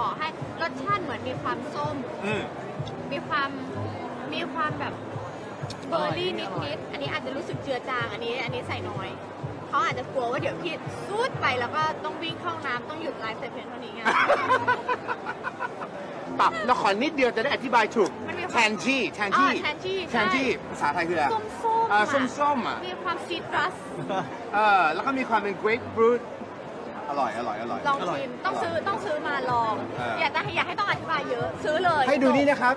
บอกให้รสชาติเหมือนมีความส้ม อืม มีความมีความแบบเบอร์รี่อร่อยนิดๆ อันนี้อาจจะรู้สึกเจือจางอันนี้ อันนี้ใส่น้อยเขาอาจจะกลัวว่าเดี๋ยวพี่ซูดไปแล้วก็ต้องวิ่งเข้าห้องน้ำต้องหยุดไลฟ์แต่เพียงเท่านี้ไง ปรับเราขอนิดเดียวจะได้อธิบายถูกมันมีความแทนที่แทนอ๋อที่แทนที่แทนที่ภาษาไทยคืออะไรส้มส้มอ่าส้มๆอะ มีความซีตรัส เออแล้วก็มีความเป็น grapefruit อร่อย อร่อย อร่อย ลองอร่อยชิม ต้องซื้อต้องซื้อ อยากให้ต้องอธิบายเยอะ ซื้อเลย ให้ดูนี่นะครับ